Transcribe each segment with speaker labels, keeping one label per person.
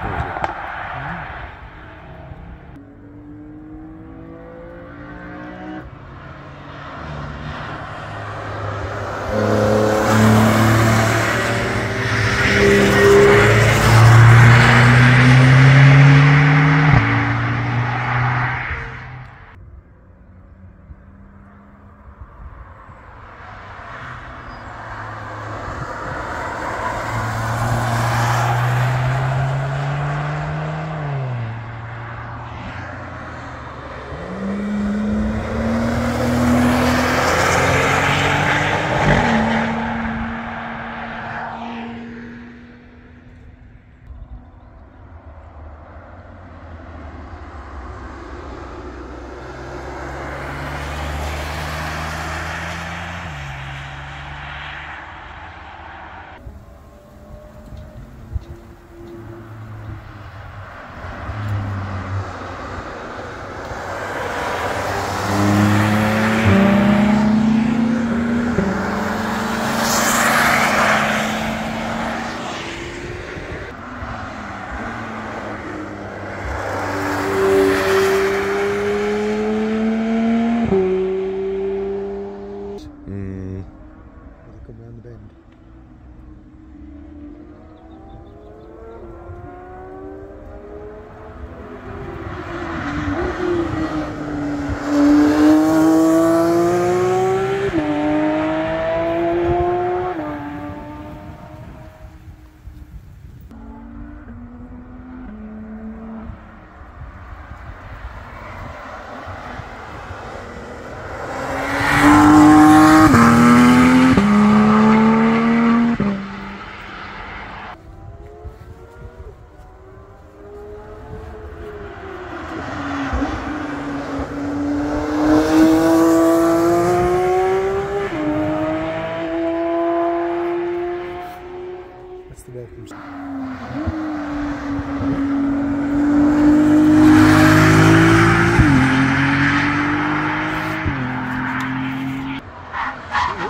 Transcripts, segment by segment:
Speaker 1: crazy.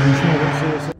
Speaker 1: see what's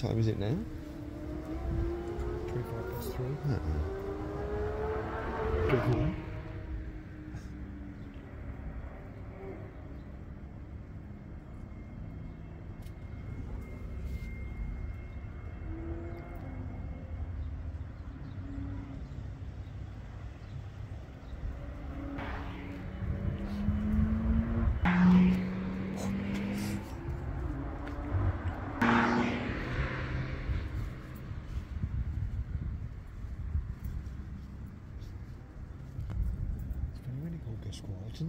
Speaker 2: time is it now?
Speaker 1: 25 past 3.
Speaker 2: Uh-uh.
Speaker 1: Good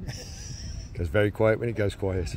Speaker 1: it?
Speaker 2: Goes very quiet when it goes quiet.